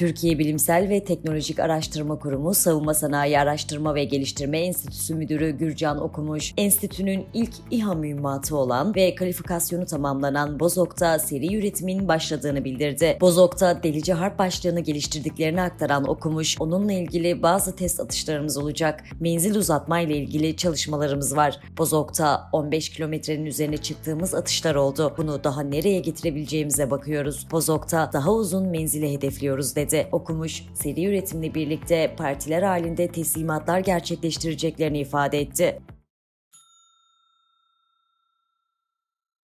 Türkiye Bilimsel ve Teknolojik Araştırma Kurumu Savunma Sanayi Araştırma ve Geliştirme Enstitüsü Müdürü Gürcan Okumuş, enstitünün ilk İHA mühimmatı olan ve kalifikasyonu tamamlanan Bozok'ta seri üretimin başladığını bildirdi. Bozok'ta delici harp başlığını geliştirdiklerini aktaran Okumuş, onunla ilgili bazı test atışlarımız olacak. Menzil uzatma ile ilgili çalışmalarımız var. Bozok'ta 15 kilometrenin üzerine çıktığımız atışlar oldu. Bunu daha nereye getirebileceğimize bakıyoruz. Bozok'ta daha uzun menzili hedefliyoruz dedi. Okumuş, seri üretimle birlikte partiler halinde teslimatlar gerçekleştireceklerini ifade etti.